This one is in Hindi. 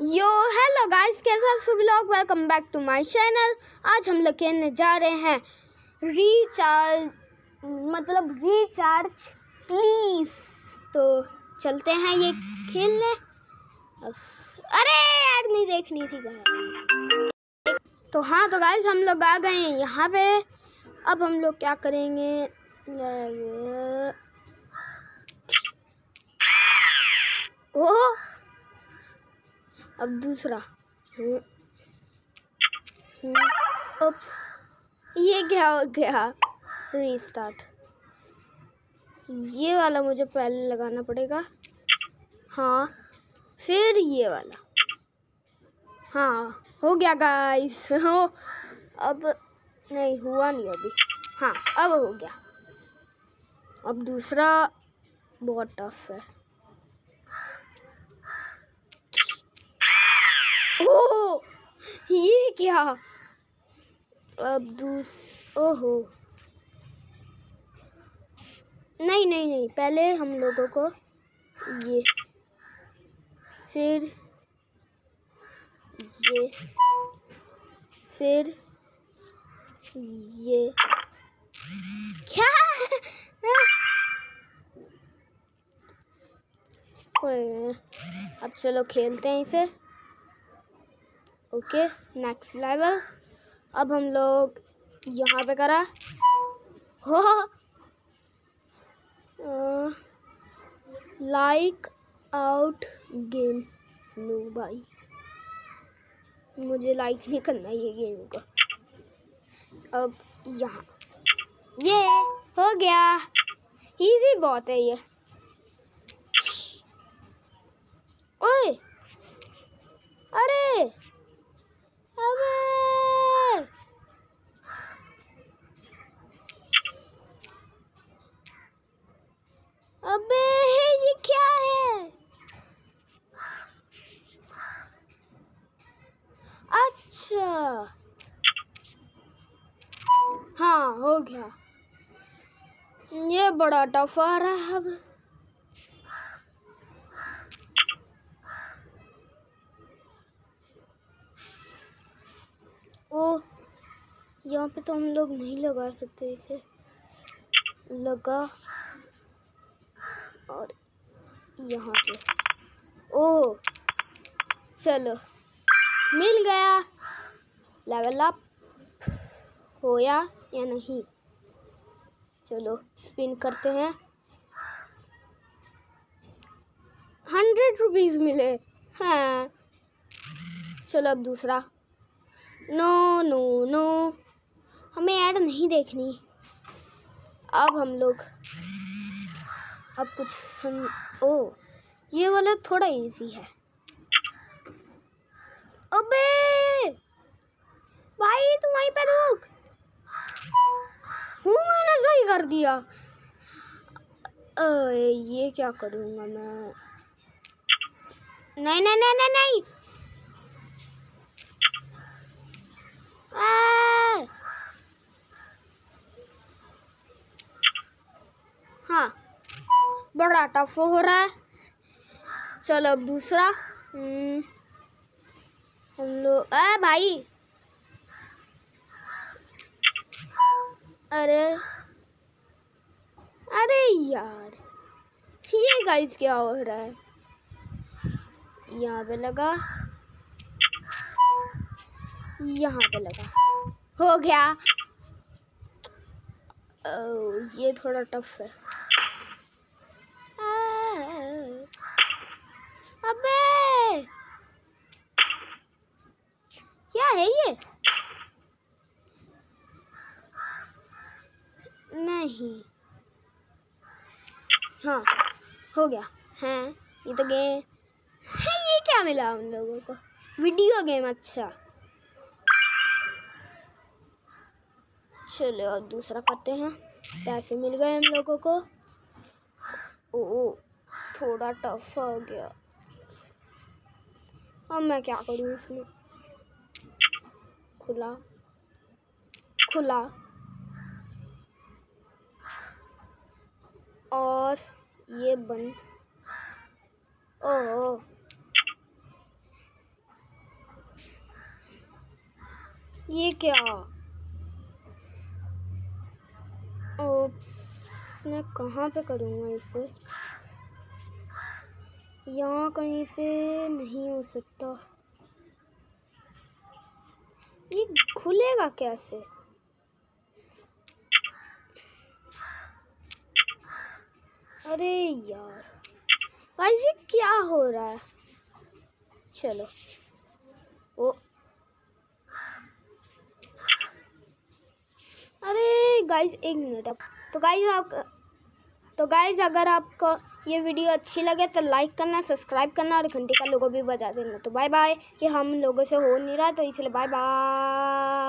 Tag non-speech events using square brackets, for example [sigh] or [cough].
यो हेलो गाइस कैसे आप सभी लोग? Welcome back to my channel आज हम लोग खेलने जा रहे हैं रिचार्ज मतलब रिचार्ज प्लीज़ तो चलते हैं ये खेलने। अरे, यार, नहीं देखनी थी तो हाँ तो गाइस हम लोग आ गए हैं यहाँ पे। अब हम लोग क्या करेंगे? ओह अब दूसरा। Hmm, hmm, oops. ये क्या हो गया? रीस्टार्ट ये वाला मुझे पहले लगाना पड़ेगा। हाँ फिर ये वाला। हाँ हो गया गाइस [laughs] हो। अब नहीं हुआ नहीं अभी। हाँ अब हो गया। अब दूसरा बहुत टफ है। ओह, ये क्या? अब दूस, ओहो। नहीं नहीं नहीं, पहले हम लोगों को ये, फिर ये फिर ये। क्या? कोई अब चलो खेलते हैं इसे। ओके नेक्स्ट लेवल अब हम लोग यहाँ पे करा। हो लाइक आउट गेम नो भाई। मुझे लाइक नहीं करना ये गेम को। अब यहाँ। ये हो गया। इजी बहुत है ये। ओए अरे अबे अबे ये क्या है अच्छा हाँ हो गया। ये बड़ा टफ आ रहा है अब। ओ, यहाँ पे तो हम लोग नहीं लगा सकते इसे। लगा और यहाँ पे ओ, चलो। मिल गया। लेवल अप होया या नहीं। चलो स्पिन करते हैं। हंड्रेड रुपीज़ मिले। हाँ। चलो, अब दूसरा। नो नो नो हमें ऐड नहीं देखनी। अब हम लोग अब कुछ हम ओ, ये वाला थोड़ा इजी है। अबे भाई तू वहीं पे रुक हूँ मैंने सही कर दिया। अरे ये क्या करूँगा मैं? नहीं नहीं नहीं नहीं नहीं। आ! हाँ बड़ा टफ हो रहा है। चलो अब दूसरा। हम्म, हम लोग भाई। अरे। अरे यार ये गाइस क्या हो रहा है? यहाँ पे लगा। यहाँ पे लगा। हो गया। ओ, ये थोड़ा टफ है। अबे! क्या है ये? नहीं। हाँ हो गया। हाँ। ये तो गेम है ये क्या मिला हम लोगों को? वीडियो गेम अच्छा। चलो और दूसरा करते हैं। पैसे मिल गए हम लोगों को। ओ थोड़ा टफ हो गया। अब मैं क्या करूँ इसमें? खुला। खुला। और ये बंद। ओ ये क्या? ओप्स मैं कहाँ पे करूँगा इसे? यहाँ कहीं पे नहीं हो सकता। ये खुलेगा कैसे? अरे यार गाइस ये क्या हो रहा है? चलो। ओ। अरे गाइज़ एक मिनट अब। तो गाइज़ आप तो गाइज़ अगर आपको ये वीडियो अच्छी लगे तो लाइक करना सब्सक्राइब करना, और घंटी का लोगों भी बजा देना। तो बाय बाय ये हम लोगों से हो नहीं रहा तो इसलिए बाय बाय